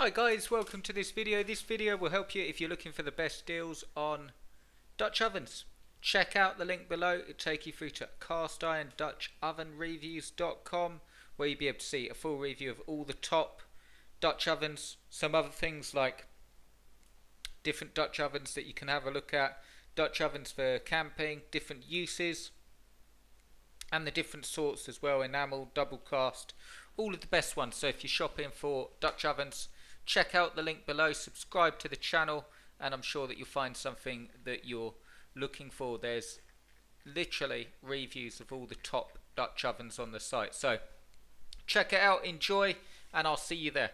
Hi guys, welcome to this video. This video will help you if you're looking for the best deals on Dutch ovens. Check out the link below, it'll take you through to castiron.dutchovenreviews.com where you'll be able to see a full review of all the top Dutch ovens, some other things like different Dutch ovens that you can have a look at, Dutch ovens for camping, different uses, and the different sorts as well, enamel, double cast, all of the best ones. So if you're shopping for Dutch ovens, check out the link below, subscribe to the channel, and I'm sure that you'll find something that you're looking for. There's literally reviews of all the top Dutch ovens on the site. So check it out, enjoy, and I'll see you there.